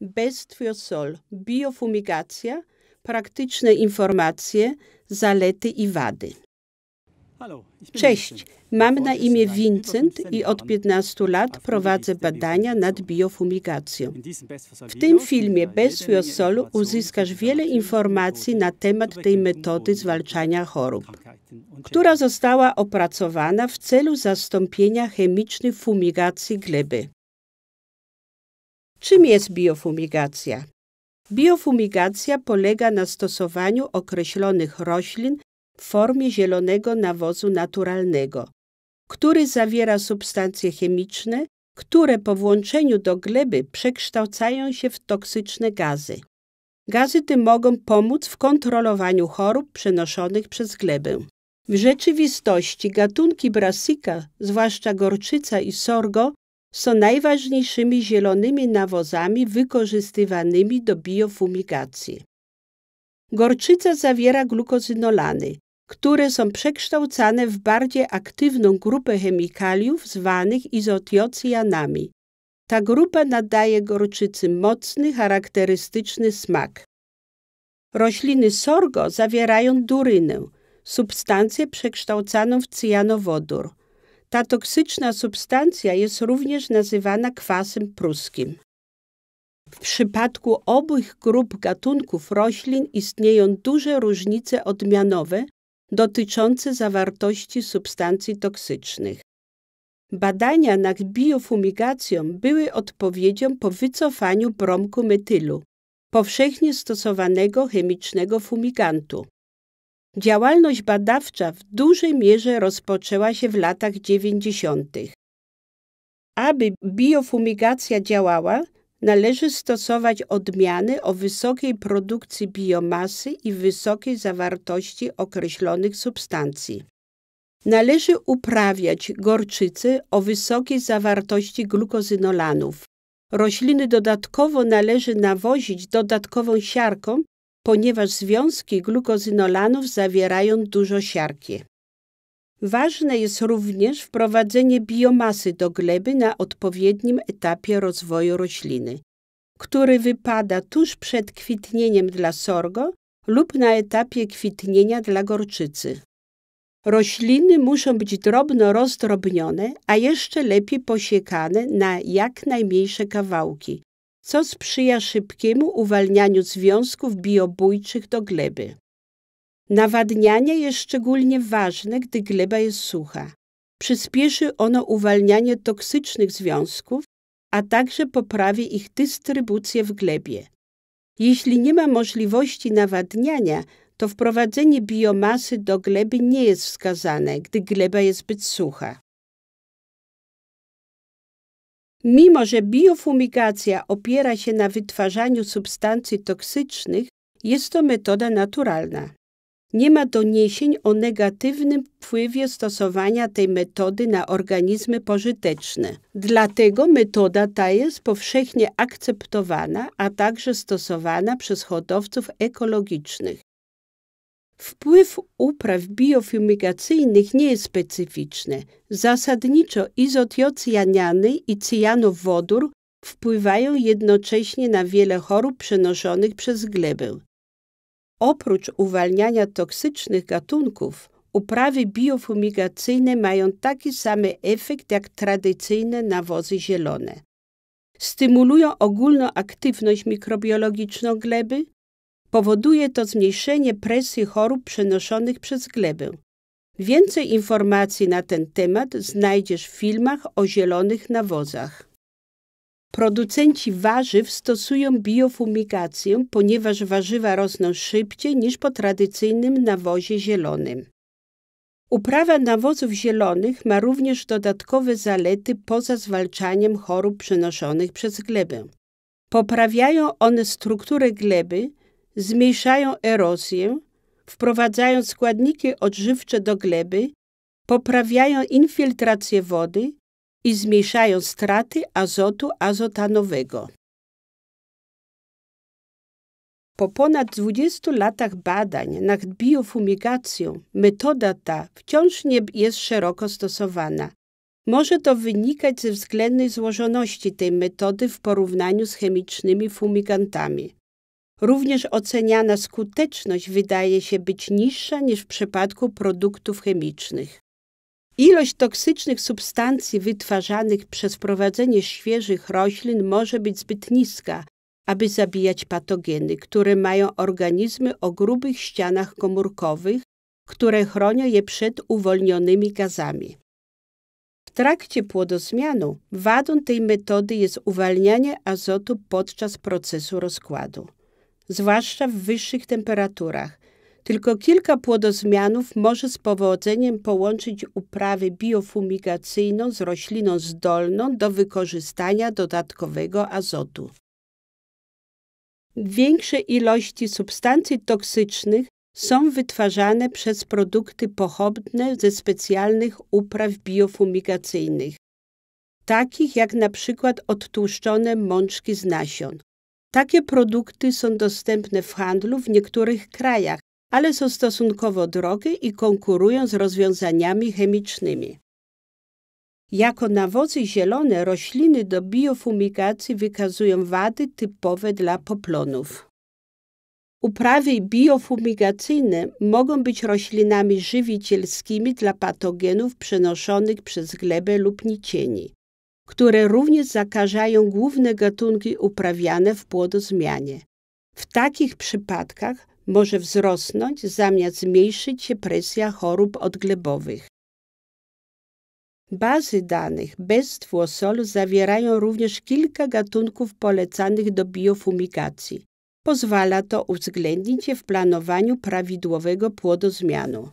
Best Soul, biofumigacja, praktyczne informacje, zalety i wady. Cześć, mam na imię Vincent i od 15 lat prowadzę badania nad biofumigacją. W tym filmie Best for Soul uzyskasz wiele informacji na temat tej metody zwalczania chorób, która została opracowana w celu zastąpienia chemicznej fumigacji gleby. Czym jest biofumigacja? Biofumigacja polega na stosowaniu określonych roślin w formie zielonego nawozu naturalnego, który zawiera substancje chemiczne, które po włączeniu do gleby przekształcają się w toksyczne gazy. Gazy te mogą pomóc w kontrolowaniu chorób przenoszonych przez glebę. W rzeczywistości gatunki brassica, zwłaszcza gorczyca i sorgo, są najważniejszymi zielonymi nawozami wykorzystywanymi do biofumigacji. Gorczyca zawiera glukozynolany, które są przekształcane w bardziej aktywną grupę chemikaliów zwanych izotiocjanami. Ta grupa nadaje gorczycy mocny, charakterystyczny smak. Rośliny sorgo zawierają durynę, substancję przekształcaną w cyjanowodór – ta toksyczna substancja jest również nazywana kwasem pruskim. W przypadku obu grup gatunków roślin istnieją duże różnice odmianowe dotyczące zawartości substancji toksycznych. Badania nad biofumigacją były odpowiedzią po wycofaniu bromku metylu, powszechnie stosowanego chemicznego fumigantu. Działalność badawcza w dużej mierze rozpoczęła się w latach 90. Aby biofumigacja działała, należy stosować odmiany o wysokiej produkcji biomasy i wysokiej zawartości określonych substancji. Należy uprawiać gorczycy o wysokiej zawartości glukozynolanów. Rośliny dodatkowo należy nawozić dodatkową siarką ponieważ związki glukozynolanów zawierają dużo siarki. Ważne jest również wprowadzenie biomasy do gleby na odpowiednim etapie rozwoju rośliny, który wypada tuż przed kwitnieniem dla sorgo lub na etapie kwitnienia dla gorczycy. Rośliny muszą być drobno rozdrobnione, a jeszcze lepiej posiekane na jak najmniejsze kawałki, co sprzyja szybkiemu uwalnianiu związków biobójczych do gleby. Nawadnianie jest szczególnie ważne, gdy gleba jest sucha. Przyspieszy ono uwalnianie toksycznych związków, a także poprawi ich dystrybucję w glebie. Jeśli nie ma możliwości nawadniania, to wprowadzenie biomasy do gleby nie jest wskazane, gdy gleba jest zbyt sucha. Mimo, że biofumigacja opiera się na wytwarzaniu substancji toksycznych, jest to metoda naturalna. Nie ma doniesień o negatywnym wpływie stosowania tej metody na organizmy pożyteczne. Dlatego metoda ta jest powszechnie akceptowana, a także stosowana przez hodowców ekologicznych. Wpływ upraw biofumigacyjnych nie jest specyficzny. Zasadniczo izotiocjaniany i cyjanowodór wpływają jednocześnie na wiele chorób przenoszonych przez glebę. Oprócz uwalniania toksycznych gatunków, uprawy biofumigacyjne mają taki sam efekt jak tradycyjne nawozy zielone. Stymulują ogólną aktywność mikrobiologiczną gleby, Powoduje to zmniejszenie presji chorób przenoszonych przez glebę. Więcej informacji na ten temat znajdziesz w filmach o zielonych nawozach. Producenci warzyw stosują biofumigację, ponieważ warzywa rosną szybciej niż po tradycyjnym nawozie zielonym. Uprawa nawozów zielonych ma również dodatkowe zalety poza zwalczaniem chorób przenoszonych przez glebę. Poprawiają one strukturę gleby, zmniejszają erozję, wprowadzają składniki odżywcze do gleby, poprawiają infiltrację wody i zmniejszają straty azotu azotanowego. Po ponad 20 latach badań nad biofumigacją metoda ta wciąż nie jest szeroko stosowana. Może to wynikać ze względnej złożoności tej metody w porównaniu z chemicznymi fumigantami. Również oceniana skuteczność wydaje się być niższa niż w przypadku produktów chemicznych. Ilość toksycznych substancji wytwarzanych przez wprowadzenie świeżych roślin może być zbyt niska, aby zabijać patogeny, które mają organizmy o grubych ścianach komórkowych, które chronią je przed uwolnionymi gazami. W trakcie płodozmianu wadą tej metody jest uwalnianie azotu podczas procesu rozkładu, zwłaszcza w wyższych temperaturach. Tylko kilka płodozmianów może z powodzeniem połączyć uprawę biofumigacyjną z rośliną zdolną do wykorzystania dodatkowego azotu. Większe ilości substancji toksycznych są wytwarzane przez produkty pochodne ze specjalnych upraw biofumigacyjnych, takich jak na przykład odtłuszczone mączki z nasion. Takie produkty są dostępne w handlu w niektórych krajach, ale są stosunkowo drogie i konkurują z rozwiązaniami chemicznymi. Jako nawozy zielone rośliny do biofumigacji wykazują wady typowe dla poplonów. Uprawy biofumigacyjne mogą być roślinami żywicielskimi dla patogenów przenoszonych przez glebę lub nicieni, które również zakażają główne gatunki uprawiane w płodozmianie. W takich przypadkach może wzrosnąć zamiast zmniejszyć się presja chorób odglebowych. Bazy danych bez tłosolu zawierają również kilka gatunków polecanych do biofumigacji. Pozwala to uwzględnić je w planowaniu prawidłowego płodozmianu.